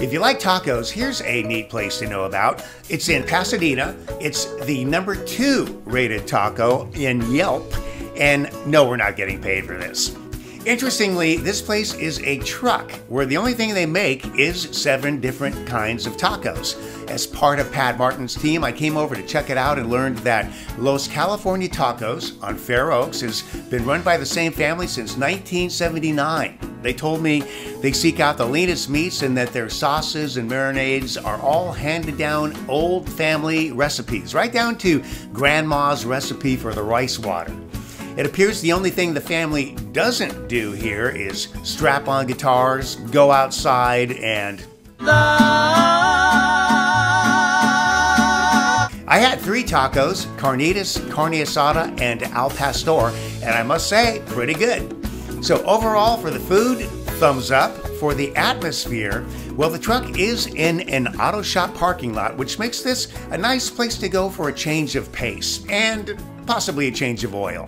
If you like tacos, here's a neat place to know about. It's in Pasadena. It's the number two rated taco in Yelp. And no, we're not getting paid for this. Interestingly, this place is a truck where the only thing they make is seven different kinds of tacos. As part of Pat Martin's team, I came over to check it out and learned that Los California Tacos on Fair Oaks has been run by the same family since 1979. They told me they seek out the leanest meats and that their sauces and marinades are all handed down old family recipes, right down to grandma's recipe for the rice water. It appears the only thing the family doesn't do here is strap on guitars, go outside, and. I had three tacos carnitas, carne asada, and al pastor, and I must say, pretty good. So, overall, for the food, thumbs up. For the atmosphere, well, the truck is in an auto shop parking lot, which makes this a nice place to go for a change of pace and possibly a change of oil.